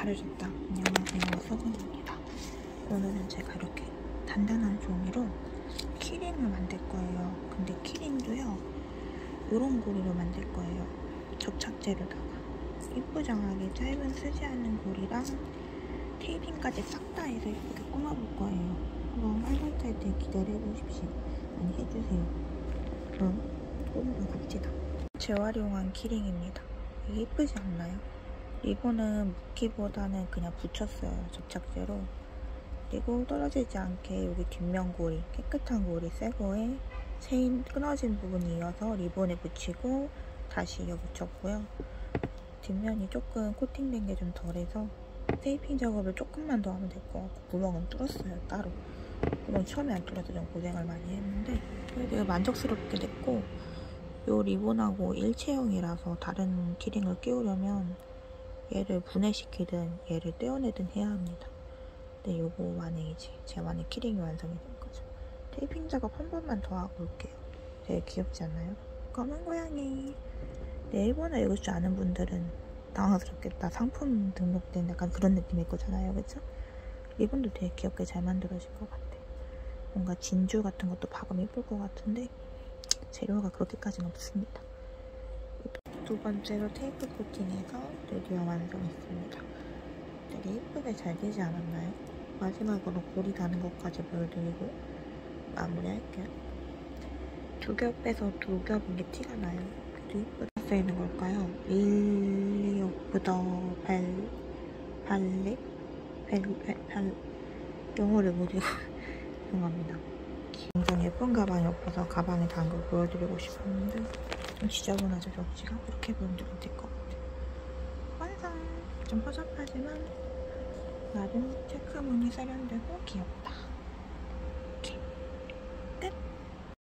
가려졌다. 안녕하세요. 소금입니다. 오늘은 제가 이렇게 단단한 종이로 키링을 만들 거예요. 근데 키링도요. 이런 고리로 만들 거예요. 접착제로다가. 이쁘장하게 짧은 쓰지 않는 고리랑 테이핑까지 싹 다 해서 예쁘게 꾸며볼 거예요. 한번 활발할 때 기대를 해보십시오. 많이 해주세요. 그럼 꾸미러 갑시다. 재활용한 keyring입니다. 이게 예쁘지 않나요? 리본은 묶기보다는 그냥 붙였어요. 접착제로. 그리고 떨어지지 않게 여기 뒷면 고리, 깨끗한 고리 새 거에 체인 끊어진 부분이 이어서 리본에 붙이고 다시 이어 붙였고요. 뒷면이 조금 코팅된 게 좀 덜해서 테이핑 작업을 조금만 더 하면 될 것 같고 구멍은 뚫었어요 따로 구멍 처음에 안 뚫려서 좀 고생을 많이 했는데 그래도 만족스럽게 됐고 요 리본하고 일체형이라서 다른 keyring을 끼우려면 얘를 분해시키든 얘를 떼어내든 해야 합니다 근데 요거만에 이제 저만의 keyring이 완성이 된 거죠 테이핑 작업 한 번만 더 하고 올게요 되게 귀엽지 않나요? 검은 고양이 네, 일본어 읽을 줄 아는 분들은 당황스럽겠다. 상품 등록된 약간 그런 느낌일 거잖아요. 그쵸? 리본도 되게 귀엽게 잘 만들어진 것 같아. 뭔가 진주 같은 것도 박으면 예쁠 것 같은데 재료가 그렇게까지는 없습니다. 두 번째로 테이프 코팅해서 드디어 완성했습니다. 되게 예쁘게 잘 되지 않았나요? 마지막으로 고리 다는 것까지 보여드리고 마무리할게요. 두 겹 빼서 두 겹인 게 티가 나요. 그래도 예쁘다. 쓰이는 걸까요? 일리오브더 발 발리 발발 영어를 못 읽어 죄송합니다. 굉장히 예쁜 가방이 없어서 가방에 담은 걸 보여드리고 싶었는데 좀 지저분하죠 접시가 이렇게 보여드리면 될것 같아요. 완성! 좀 허접하지만 나름 체크무늬 세련되고 귀엽다.